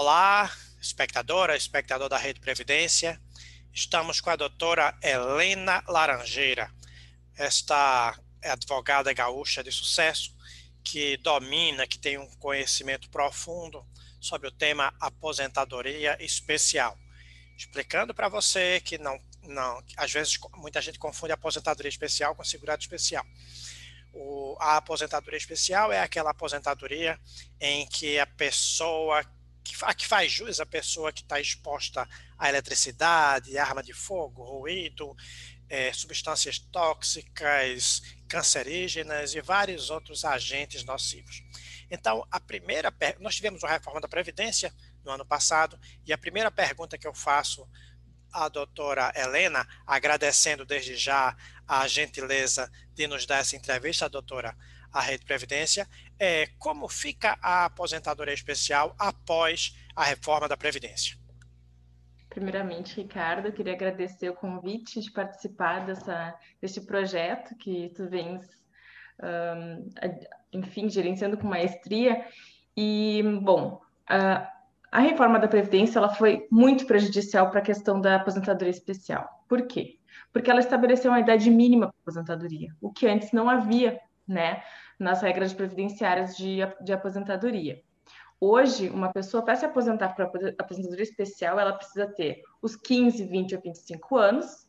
Olá, espectadora, espectador da Rede Previdência. Estamos com a doutora Helena Laranjeira. Esta é advogada gaúcha de sucesso que domina, que tem um conhecimento profundo sobre o tema aposentadoria especial. Explicando para você que não, não, às vezes muita gente confunde aposentadoria especial com segurado especial. O, a aposentadoria especial é aquela aposentadoria em que a pessoa a que faz jus a pessoa que está exposta à eletricidade, arma de fogo, ruído, é, substâncias tóxicas, cancerígenas e vários outros agentes nocivos. Então, a primeira nós tivemos uma reforma da Previdência no ano passado, e a primeira pergunta que eu faço à doutora Helena, agradecendo desde já a gentileza de nos dar essa entrevista, doutora, à Rede Previdência, é como fica a aposentadoria especial após a reforma da Previdência? Primeiramente, Ricardo, queria agradecer o convite de participar dessa, desse projeto que tu vens, um, enfim, gerenciando com maestria. E, bom, a, a reforma da Previdência ela foi muito prejudicial para a questão da aposentadoria especial. Por quê? Porque ela estabeleceu uma idade mínima para a aposentadoria, o que antes não havia, né? nas regras previdenciárias de, de aposentadoria. Hoje, uma pessoa, para se aposentar para aposentadoria especial, ela precisa ter os 15, 20 ou 25 anos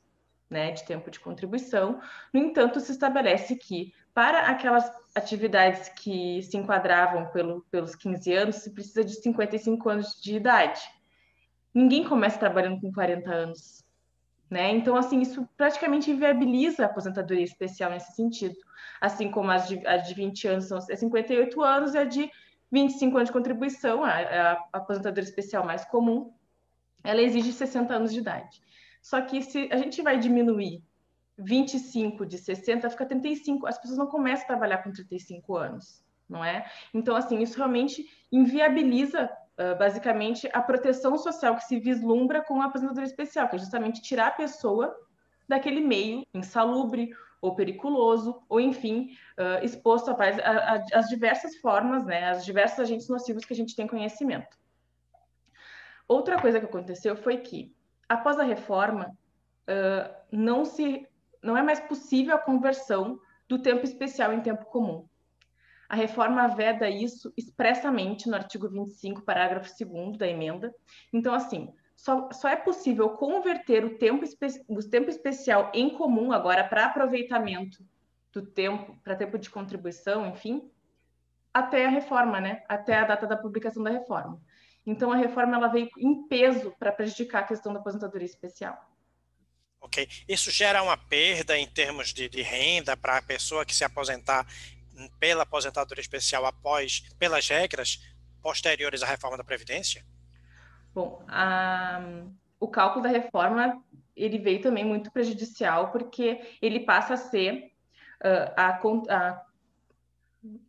né, de tempo de contribuição. No entanto, se estabelece que, para aquelas atividades que se enquadravam pelo, pelos 15 anos, se precisa de 55 anos de idade. Ninguém começa trabalhando com 40 anos. Né? Então, assim, isso praticamente inviabiliza a aposentadoria especial nesse sentido. Assim como as de, as de 20 anos são é 58 anos e a de 25 anos de contribuição, a, a aposentadoria especial mais comum, ela exige 60 anos de idade. Só que se a gente vai diminuir 25 de 60, fica 35. As pessoas não começam a trabalhar com 35 anos, não é? Então, assim, isso realmente inviabiliza basicamente a proteção social que se vislumbra com a aposentadoria especial, que é justamente tirar a pessoa daquele meio insalubre ou periculoso, ou enfim, uh, exposto às diversas formas, né, às diversos agentes nocivos que a gente tem conhecimento. Outra coisa que aconteceu foi que, após a reforma, uh, não, se, não é mais possível a conversão do tempo especial em tempo comum. A reforma veda isso expressamente no artigo 25, parágrafo 2 da emenda. Então, assim, só, só é possível converter o tempo, o tempo especial em comum agora para aproveitamento do tempo, para tempo de contribuição, enfim, até a reforma, né? Até a data da publicação da reforma. Então, a reforma ela veio em peso para prejudicar a questão da aposentadoria especial. Ok. Isso gera uma perda em termos de, de renda para a pessoa que se aposentar pela aposentadoria especial após, pelas regras posteriores à reforma da Previdência? Bom, a, o cálculo da reforma ele veio também muito prejudicial porque ele passa a ser a, a,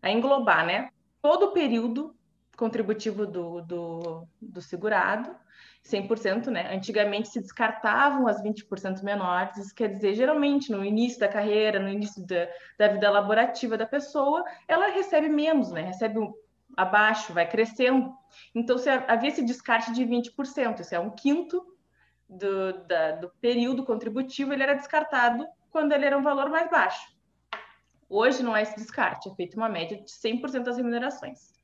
a, englobar, né, todo o período contributivo do, do, do segurado 100%, né? Antigamente se descartavam as 20% menores, isso quer dizer, geralmente, no início da carreira, no início da, da vida laborativa da pessoa, ela recebe menos, né? Recebe um, abaixo, vai crescendo. Então, se havia esse descarte de 20%, isso é um quinto do, da, do período contributivo, ele era descartado quando ele era um valor mais baixo. Hoje não é esse descarte, é feita uma média de 100% das remunerações.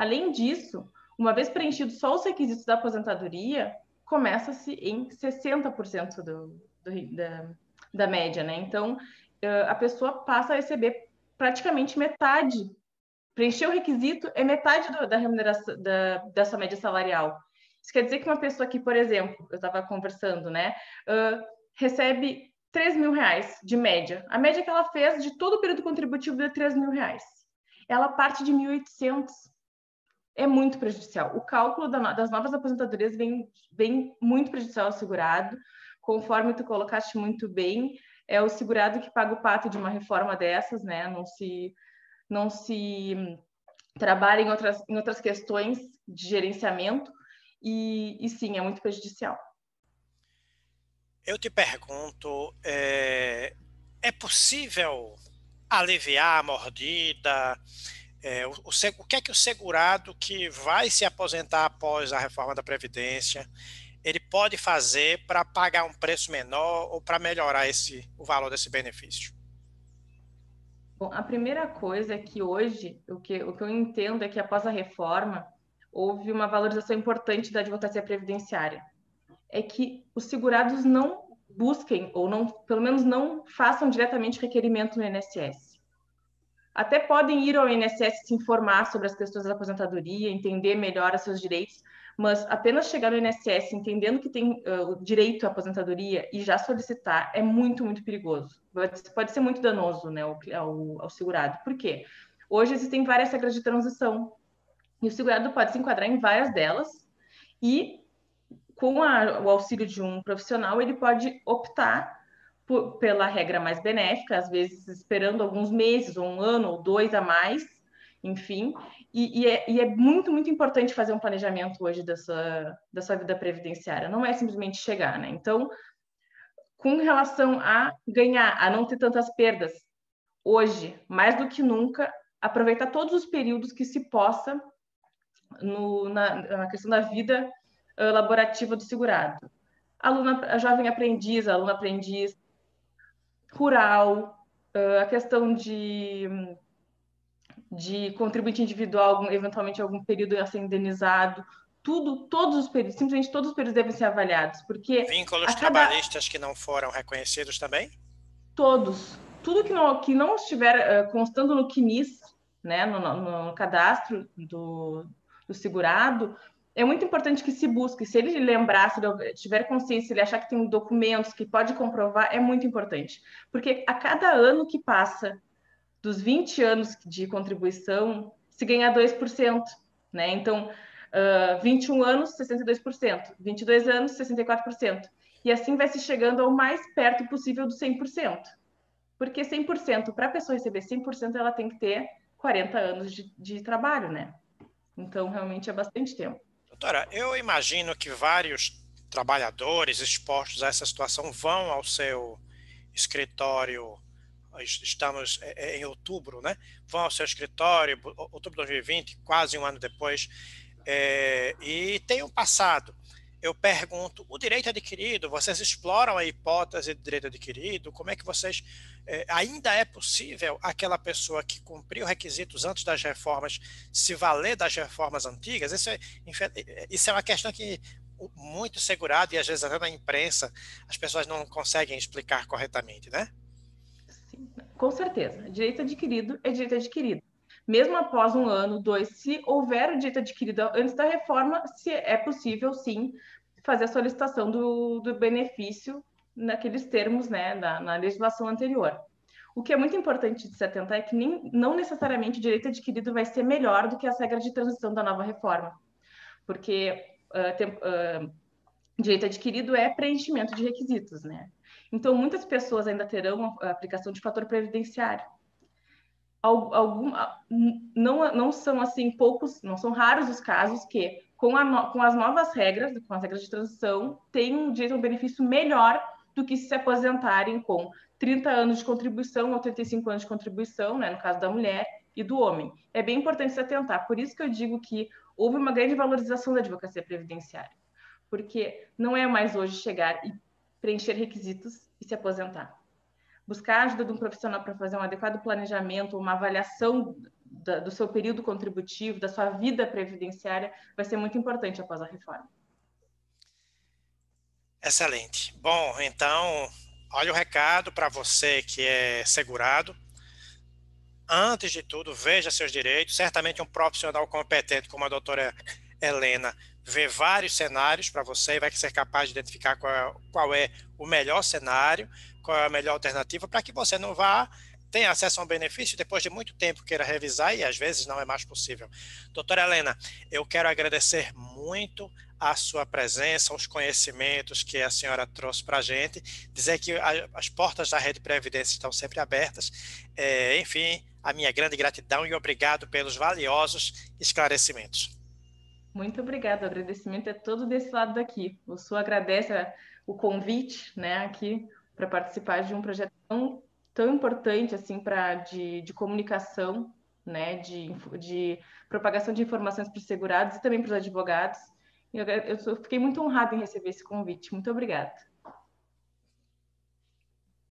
Além disso, uma vez preenchido só os requisitos da aposentadoria, começa-se em 60% do, do, da, da média, né? Então, a pessoa passa a receber praticamente metade. Preencher o requisito é metade do, da remuneração da, dessa média salarial. Isso quer dizer que uma pessoa que, por exemplo, eu estava conversando, né, uh, recebe 3 mil reais de média. A média que ela fez de todo o período contributivo é 3 mil reais. Ela parte de 1.800 é muito prejudicial. O cálculo das novas aposentadorias vem, vem muito prejudicial ao segurado, conforme tu colocaste muito bem, é o segurado que paga o pato de uma reforma dessas, né? Não se, não se trabalha em outras, em outras questões de gerenciamento e, e sim, é muito prejudicial. Eu te pergunto, é, é possível aliviar a mordida, É, o, o, o que é que o segurado que vai se aposentar após a reforma da Previdência ele pode fazer para pagar um preço menor ou para melhorar esse, o valor desse benefício? Bom, a primeira coisa é que hoje, o que, o que eu entendo é que após a reforma, houve uma valorização importante da advocacia previdenciária. É que os segurados não busquem, ou não, pelo menos não façam diretamente requerimento no INSS. Até podem ir ao INSS se informar sobre as questões da aposentadoria, entender melhor os seus direitos, mas apenas chegar no INSS entendendo que tem uh, o direito à aposentadoria e já solicitar é muito, muito perigoso. Pode, pode ser muito danoso né, ao, ao, ao segurado. Por quê? Hoje existem várias regras de transição e o segurado pode se enquadrar em várias delas e com a, o auxílio de um profissional ele pode optar por, pela regra mais benéfica, às vezes esperando alguns meses, ou um ano ou dois a mais, enfim, e, e, é, e, é, muito, muito importante fazer um planejamento hoje da sua, da sua vida previdenciária, não é simplesmente chegar, né? Então, com relação a ganhar, a não ter tantas perdas, hoje, mais do que nunca, aproveitar todos os períodos que se possa no, na, na, questão da vida uh, laborativa do segurado. Aluna, a jovem aprendiz, aluna aprendiz, rural, a questão de de contribuinte individual, eventualmente algum período a ser indenizado, tudo, todos os períodos, simplesmente todos os períodos devem ser avaliados, porque... Vínculos cada... trabalhistas que não foram reconhecidos também? Todos. Tudo que não, que não estiver uh, constando no CNIS, né, no, no, no cadastro do, do segurado, é muito importante que se busque. Se ele lembrar, se ele tiver consciência, se ele achar que tem documentos que pode comprovar, é muito importante. Porque a cada ano que passa dos 20 anos de contribuição, se ganhar 2%, né? Então, uh, 21 anos, 62%, 22 anos, 64%. E assim vai se chegando ao mais perto possível do 100%. Porque 100%, para a pessoa receber 100%, ela tem que ter 40 anos de, de trabalho, né? Então, realmente é bastante tempo. Doutora, eu imagino que vários trabalhadores expostos a essa situação vão ao seu escritório estamos é, é, em outubro, né? Vão ao seu escritório, outubro de 2020, quase um ano depois, é, e tem um passado. Eu pergunto, o direito adquirido, vocês exploram a hipótese de direito adquirido? Como é que vocês. É, ainda é possível aquela pessoa que cumpriu requisitos antes das reformas se valer das reformas antigas? Isso é, isso é uma questão que muito segurado e às vezes até na imprensa as pessoas não conseguem explicar corretamente, né? Com certeza. Direito adquirido é direito adquirido. Mesmo após um ano, dois, se houver o direito adquirido antes da reforma, se é possível, sim, fazer a solicitação do, do benefício naqueles termos, né, na, na legislação anterior. O que é muito importante de se atentar é que nem, não necessariamente o direito adquirido vai ser melhor do que as regras de transição da nova reforma, porque uh, tem, uh, direito adquirido é preenchimento de requisitos, né? Então, muitas pessoas ainda terão a aplicação de fator previdenciário. Algum, não, não são assim poucos, não são raros os casos que, com, a, com as novas regras, com as regras de transição, têm um direito a um benefício melhor do que se aposentarem com 30 anos de contribuição ou 35 anos de contribuição, né, no caso da mulher e do homem. É bem importante se atentar. Por isso que eu digo que houve uma grande valorização da advocacia previdenciária. Porque não é mais hoje chegar e preencher requisitos e se aposentar. Buscar a ajuda de um profissional para fazer um adequado planejamento, uma avaliação da, do seu período contributivo, da sua vida previdenciária, vai ser muito importante após a reforma. Excelente. Bom, então, olha o recado para você que é segurado. Antes de tudo, veja seus direitos. Certamente um profissional competente como a doutora Helena ver vários cenários para você e vai ser capaz de identificar qual, qual é o melhor cenário, qual é a melhor alternativa, para que você não vá ter acesso a um benefício depois de muito tempo queira revisar e às vezes não é mais possível. Doutora Helena, eu quero agradecer muito a sua presença, os conhecimentos que a senhora trouxe para a gente, dizer que a, as portas da Rede Previdência estão sempre abertas, é, enfim, a minha grande gratidão e obrigado pelos valiosos esclarecimentos. Muito obrigada. O agradecimento é todo desse lado daqui. O Sul agradece o convite, né, aqui para participar de um projeto tão, tão importante assim para de, de comunicação né, de, de propagação de informações para os segurados e também para os advogados. Eu, eu fiquei muito honrada em receber esse convite. Muito obrigada.